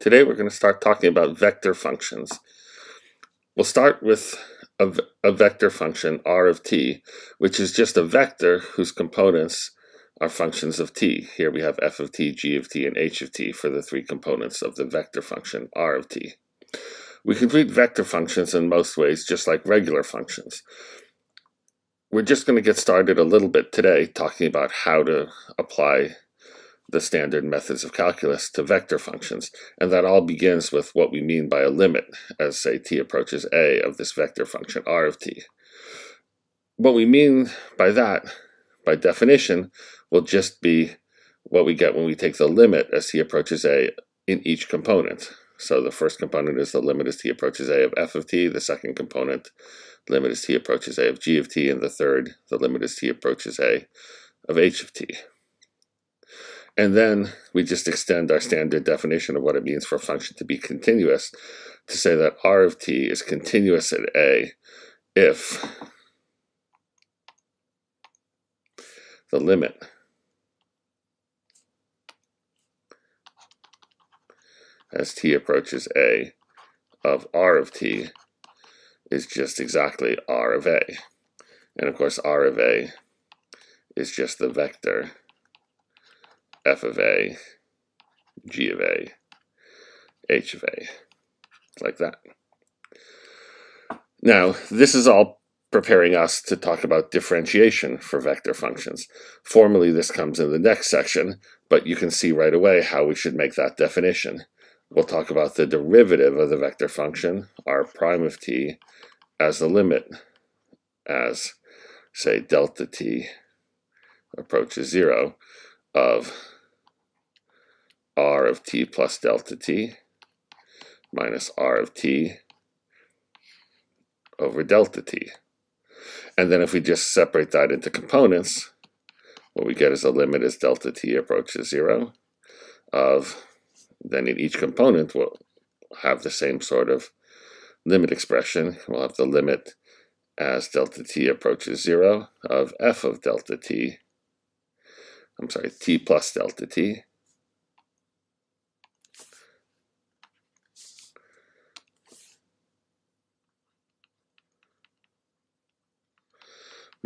Today we're going to start talking about vector functions. We'll start with a, a, vector function r of t, which is just a vector whose components are functions of t. Here we have f of t, g of t, and h of t for the three components of the vector function r of t. We can treat vector functions in most ways just like regular functions. We're just going to get started a little bit today talking about how to apply the standard methods of calculus to vector functions, and that all begins with what we mean by a limit, as say t approaches a of this vector function r of t. What we mean by that, by definition, will just be what we get when we take the limit as t approaches a in each component. So the first component is the limit as t approaches a of f of t, the second component, limit as t approaches a of g of t, and the third, the limit as t approaches a of h of t. And then we just extend our standard definition of what it means for a function to be continuous to say that r of t is continuous at a if the limit as t approaches a of r of t is just exactly r of a. And of course r of a is just the vector f of a, g of a, h of a, like that. Now, this is all preparing us to talk about differentiation for vector functions. Formally, this comes in the next section, but you can see right away how we should make that definition. We'll talk about the derivative of the vector function, r prime of t, as the limit as, say, delta t approaches 0 of r of t plus delta t minus r of t over delta t. And then if we just separate that into components, what we get is a limit as delta t approaches 0 of, then in each component we'll have the same sort of limit expression. We'll have the limit as delta t approaches 0 of f of delta t, I'm sorry, t plus delta t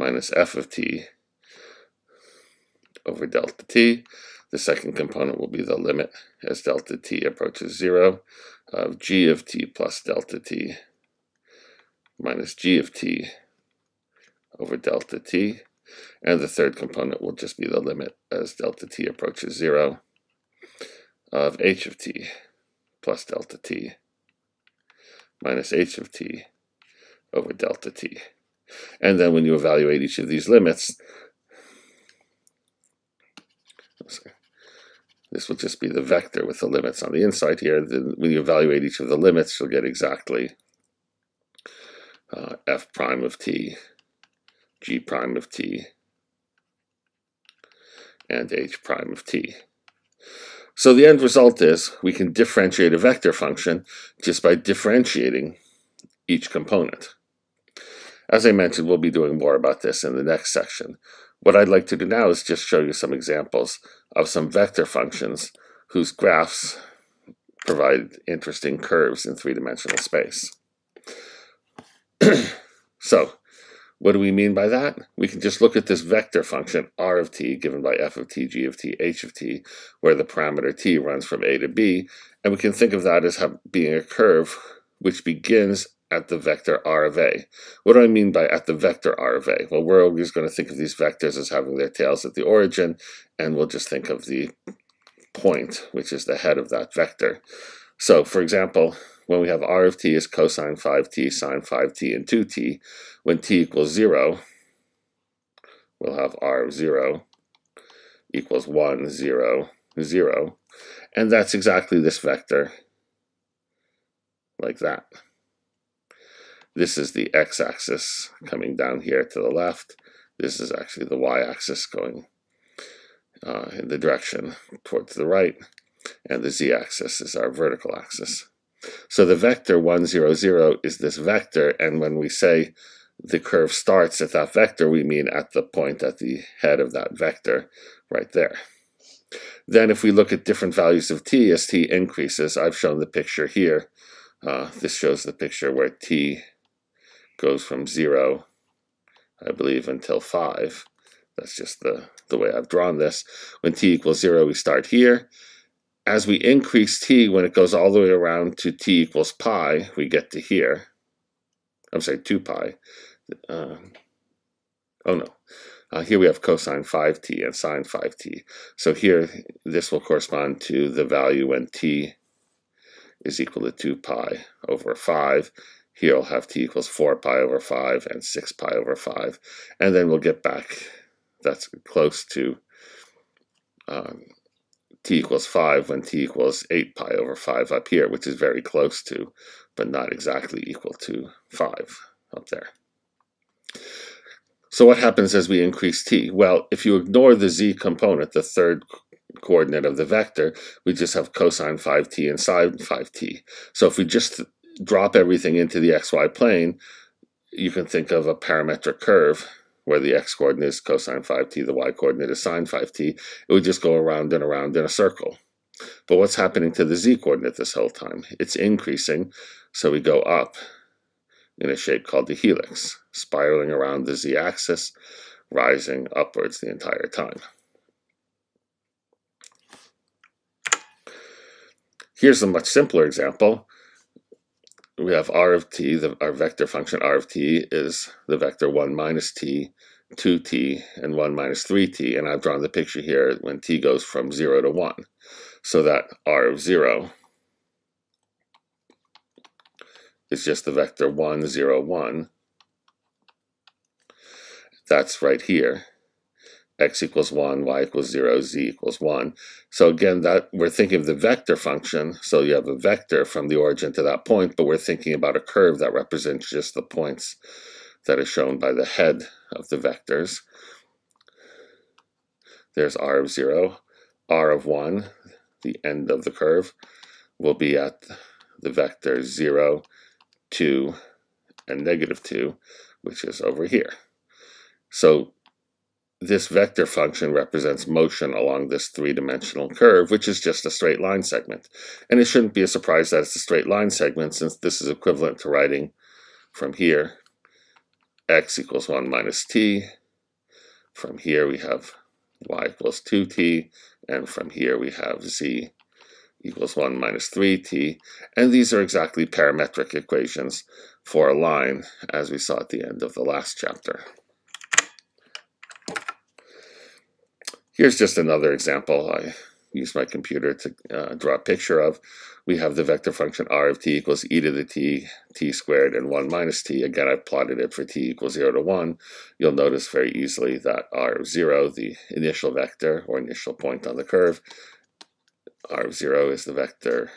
minus f of t over delta t. The second component will be the limit as delta t approaches 0 of g of t plus delta t minus g of t over delta t. And the third component will just be the limit as delta t approaches 0 of h of t plus delta t minus h of t over delta t. And then when you evaluate each of these limits, this will just be the vector with the limits on the inside here. Then when you evaluate each of the limits, you'll get exactly uh, f prime of t, g prime of t, and h prime of t. So the end result is we can differentiate a vector function just by differentiating each component. As I mentioned, we'll be doing more about this in the next section. What I'd like to do now is just show you some examples of some vector functions whose graphs provide interesting curves in three-dimensional space. so, what do we mean by that? We can just look at this vector function, r of t, given by f of t, g of t, h of t, where the parameter t runs from a to b, and we can think of that as being a curve which begins at the vector r of a. What do I mean by at the vector r of a? Well, we're always going to think of these vectors as having their tails at the origin, and we'll just think of the point, which is the head of that vector. So, for example, when we have r of t is cosine 5t, sine 5t, and 2t, when t equals 0, we'll have r of 0 equals 1, 0, 0. And that's exactly this vector, like that. This is the x-axis coming down here to the left. This is actually the y-axis going uh, in the direction towards the right. And the z-axis is our vertical axis. So the vector 1, 0, 0 is this vector, and when we say the curve starts at that vector, we mean at the point at the head of that vector right there. Then if we look at different values of t as t increases, I've shown the picture here. Uh, this shows the picture where t goes from 0, I believe, until 5. That's just the, the way I've drawn this. When t equals 0, we start here. As we increase t, when it goes all the way around to t equals pi, we get to here. I'm sorry, 2 pi. Uh, oh no. Uh, here we have cosine 5t and sine 5t. So here, this will correspond to the value when t is equal to 2 pi over 5. Here I'll have t equals 4 pi over 5 and 6 pi over 5. And then we'll get back, that's close to um, t equals 5 when t equals 8 pi over 5 up here, which is very close to, but not exactly equal to 5 up there. So what happens as we increase t? Well, if you ignore the z component, the third coordinate of the vector, we just have cosine 5t and sine 5t. So if we just drop everything into the xy plane, you can think of a parametric curve where the x coordinate is cosine 5t, the y coordinate is sine 5t. It would just go around and around in a circle. But what's happening to the z coordinate this whole time? It's increasing, so we go up in a shape called the helix, spiraling around the z-axis, rising upwards the entire time. Here's a much simpler example. We have r of t, the, our vector function r of t is the vector 1 minus t, 2t, and 1 minus 3t, and I've drawn the picture here when t goes from 0 to 1. So that r of 0 is just the vector 1, 0, 1. That's right here. X equals 1, y equals 0, z equals 1. So again, that we're thinking of the vector function. So you have a vector from the origin to that point, but we're thinking about a curve that represents just the points that are shown by the head of the vectors. There's r of 0. r of 1, the end of the curve, will be at the vector 0, 2, and negative 2, which is over here. So this vector function represents motion along this three-dimensional curve, which is just a straight line segment. And it shouldn't be a surprise that it's a straight line segment, since this is equivalent to writing from here, x equals 1 minus t. From here we have y equals 2t, and from here we have z equals 1 minus 3t, and these are exactly parametric equations for a line, as we saw at the end of the last chapter. Here's just another example I used my computer to uh, draw a picture of. We have the vector function r of t equals e to the t, t squared, and 1 minus t. Again, I've plotted it for t equals 0 to 1. You'll notice very easily that r of 0, the initial vector or initial point on the curve, r of 0 is the vector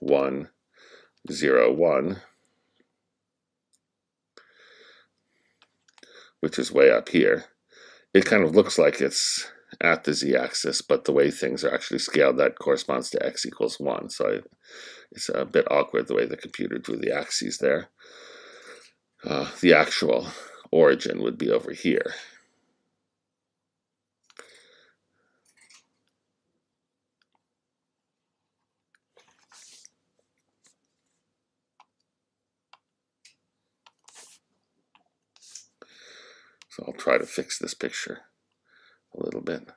1, 0, 1, which is way up here. It kind of looks like it's at the z-axis, but the way things are actually scaled, that corresponds to x equals 1. So I, it's a bit awkward the way the computer drew the axes there. Uh, the actual origin would be over here. So I'll try to fix this picture a little bit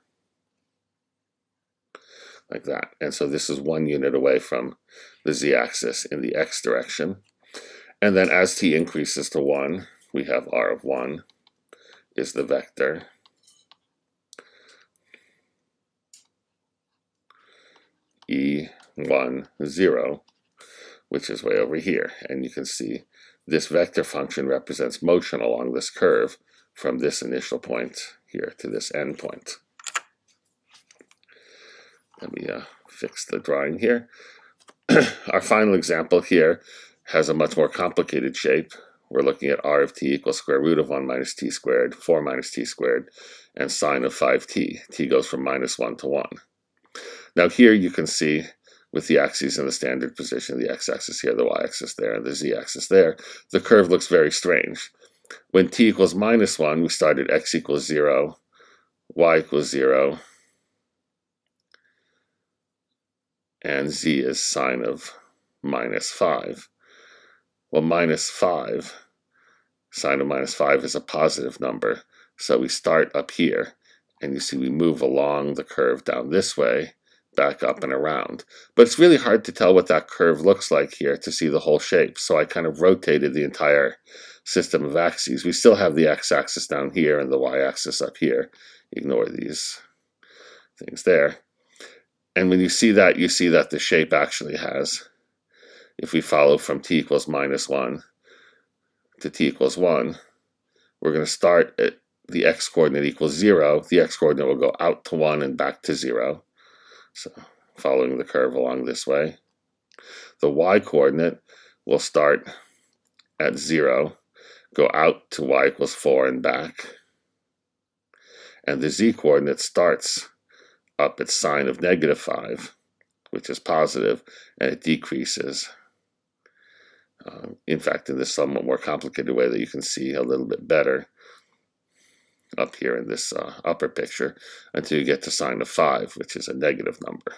like that. And so this is one unit away from the z-axis in the x direction. And then as t increases to 1, we have r of 1 is the vector. E1, 0, which is way over here. And you can see this vector function represents motion along this curve from this initial point here to this endpoint. Let me uh, fix the drawing here. Our final example here has a much more complicated shape. We're looking at r of t equals square root of 1 minus t squared, 4 minus t squared, and sine of 5t. t goes from minus 1 to 1. Now here you can see with the axes in the standard position, the x-axis here, the y-axis there, and the z-axis there, the curve looks very strange. When t equals minus 1, we start at x equals 0, y equals 0, and z is sine of minus 5. Well, minus 5, sine of minus 5 is a positive number, so we start up here, and you see we move along the curve down this way, back up and around. But it's really hard to tell what that curve looks like here to see the whole shape, so I kind of rotated the entire system of axes. We still have the x-axis down here and the y-axis up here. Ignore these things there. And when you see that, you see that the shape actually has, if we follow from t equals minus 1 to t equals 1, we're going to start at the x-coordinate equals 0. The x-coordinate will go out to 1 and back to 0. So following the curve along this way. The y-coordinate will start at 0 go out to y equals 4 and back. And the z coordinate starts up at sine of negative 5, which is positive, and it decreases. Um, in fact, in this somewhat more complicated way that you can see a little bit better up here in this uh, upper picture until you get to sine of 5, which is a negative number.